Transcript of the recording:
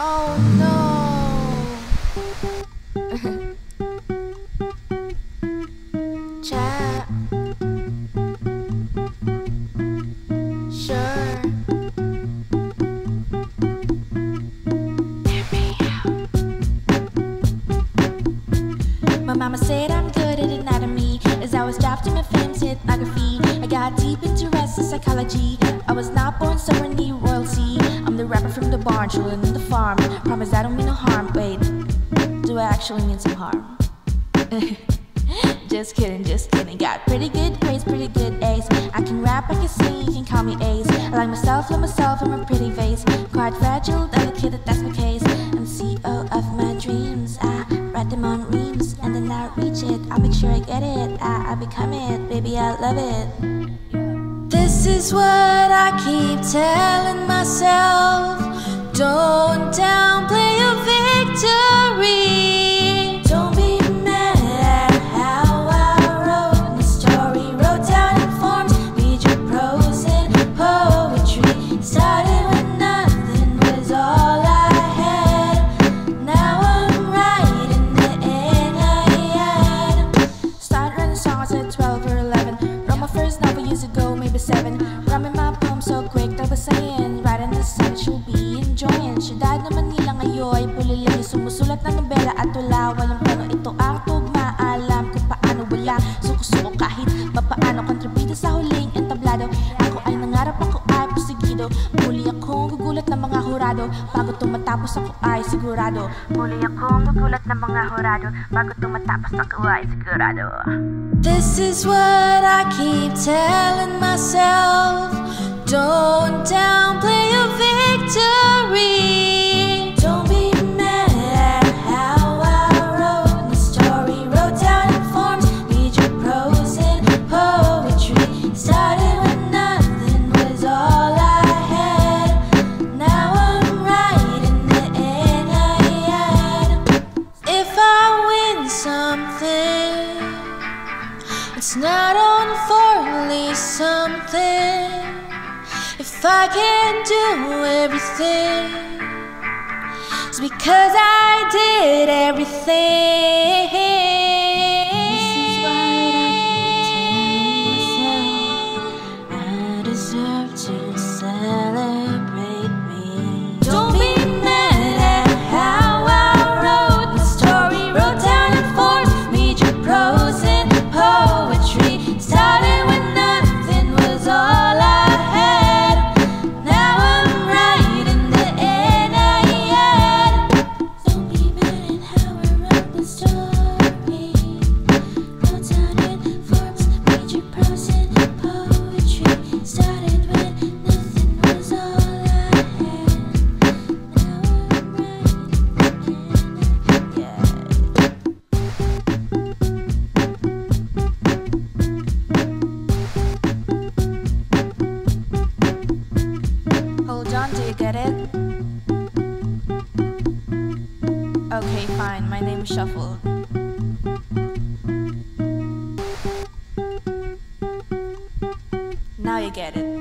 oh no. Chat. Sure. My mama said I'm good got deep interest in psychology I was not born near royalty. I'm the rapper from the barn, chillin' in the farm. Promise I don't mean no harm, wait Do I actually mean some harm? just kidding, just kidding. Got pretty good grades, pretty good A's. I can rap, I can sing, you can call me A's. I like myself, love myself, I'm a pretty vase Quite fragile, delicate, that's my case. I'm CEO of my dreams. I write them on reams And then I reach it, I make sure I get it. I, I become it, baby I love it This is what I keep telling myself. Don't downplay the sun, she'll be enjoying. Siyudad ng Manila ngayon, puliling Sumusulat ng nobela at wala. Walang plano, ito ang tugma Alam kung paano wala. Suko-suko kahit papaano Kontribida sa huling entablado. Ako ay nangarap, ako ay pusigido Muli akong gugulat ng mga hurado. Bago tumatapos ako ay sigurado. Muli akong gugulat ng mga hurado. Bago tumatapos ako ay sigurado. This is what I keep telling myself something. If I can't do everything It's because I did everything On, do you get it? Okay, fine. My name is Shuffle. Now you get it.